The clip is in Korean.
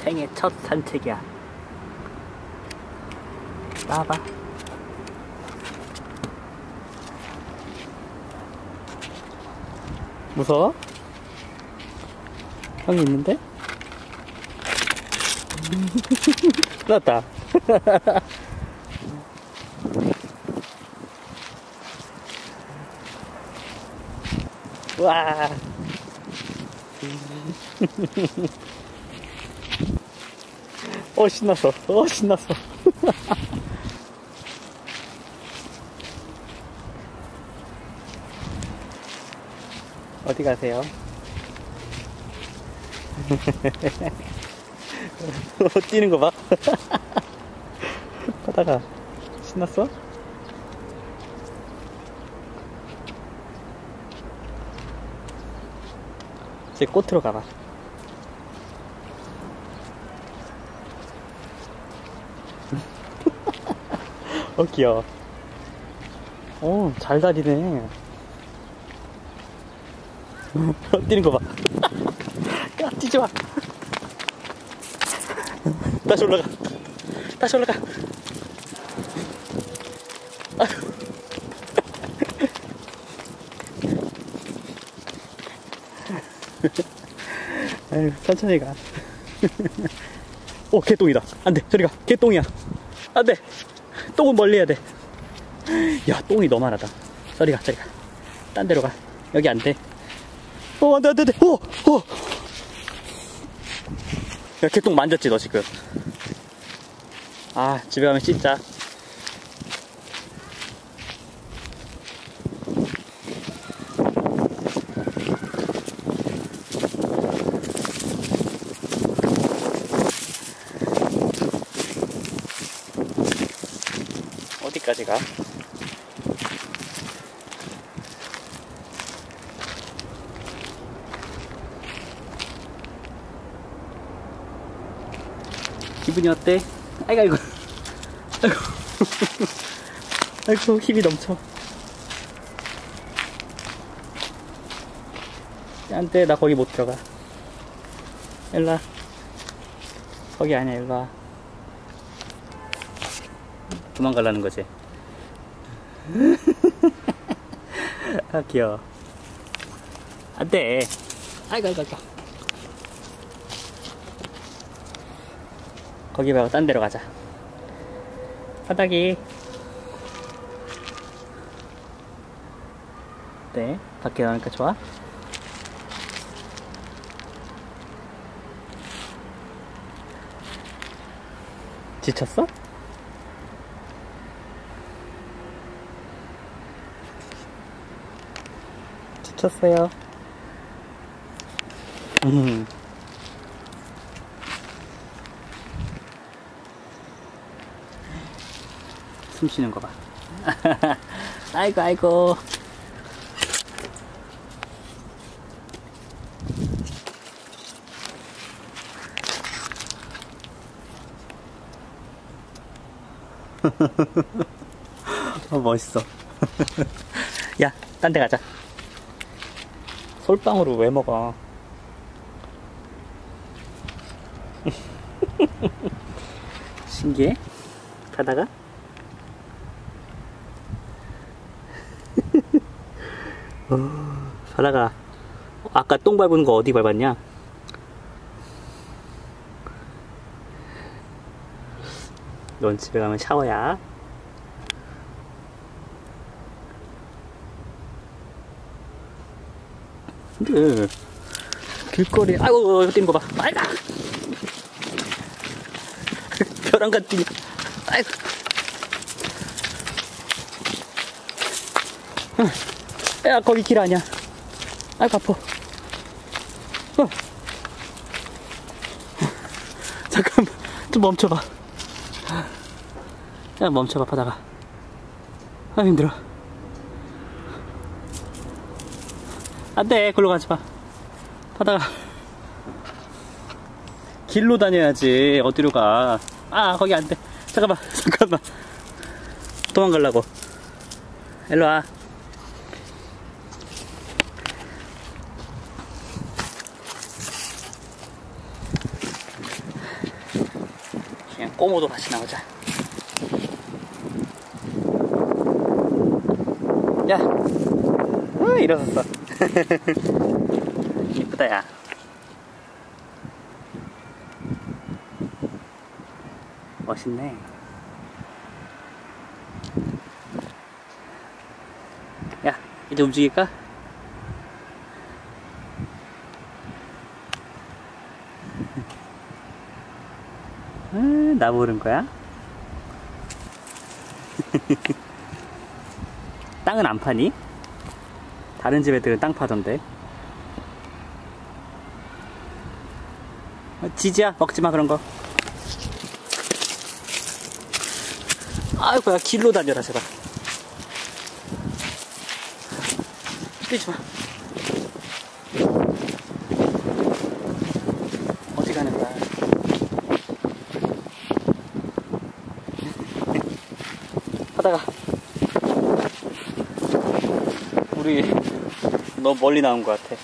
생애 첫 산책이야. 나와봐. 무서워? 형이 있는데? 나왔다. 와. 어, 신났어. 어, 신났어. 어디 가세요? 어, 뛰는 거 봐. 하다가 신났어? 제 꽃으로 가봐. 어, 귀여워. 오, 잘 다니네. 뛰는 거 봐. 야, 뛰지 마. 다시 올라가. 다시 올라가. 아유, 천천히 가. 오, 개똥이다. 안 돼, 저리 가. 개똥이야. 안 돼. 똥은 멀리 해야 돼. 야, 똥이 너무 많하다. 저리 가, 저리 가. 딴 데로 가. 여기 안 돼. 어, 안 돼, 안 돼, 안 돼. 오! 오! 야, 개똥 만졌지, 너 지금. 아, 집에 가면 씻자. 어디까지 가? 기분이 어때? 아이고. 아이고. 아이고 힘이 넘쳐. 안돼 나 거기 못 들어가. 일로와. 거기 아니야 일로와 도망가려는 거지 아 귀여워 안 돼 아이고 아이고 아이고 거기 말고 딴 데로 가자. 바닥이. 네, 밖에 나오니까 좋아? 지쳤어? 지쳤어요. 음. 숨 쉬는 거 봐. 아이고, 아이고. 어, 멋있어. 야, 딴 데 가자. 솔방울을 왜 먹어? 신기해? 가다가? 어, 사라가 아까 똥 밟은 거 어디 밟았냐? 넌 집에 가면 샤워야. 근데 길거리 아이고 이거 뛰는 거 봐. 아이가 벼랑간 뛰니. 아이고. 야, 거기 길 아니야. 아이고, 아파. 어. 잠깐만, 좀 멈춰봐. 야, 멈춰봐, 바다가. 아, 힘들어. 안 돼, 글로 가지 마. 바다가. 길로 다녀야지, 어디로 가. 아, 거기 안 돼. 잠깐만, 잠깐만. 도망가려고. 일로 와. 그냥 꼬모도 같이 나오자. 야, 어, 일어섰어. 이쁘다, 야. 멋있네. 야, 이제 움직일까? 음, 나 모른 거야? 땅은 안 파니? 다른 집 애들은 땅 파던데. 어, 지지야, 먹지 마, 그런 거. 아이고야, 길로 다녀라, 제발. 뛰지 마. 어디 가는 거야? 하다가 우리 너무 멀리 나온 것 같아.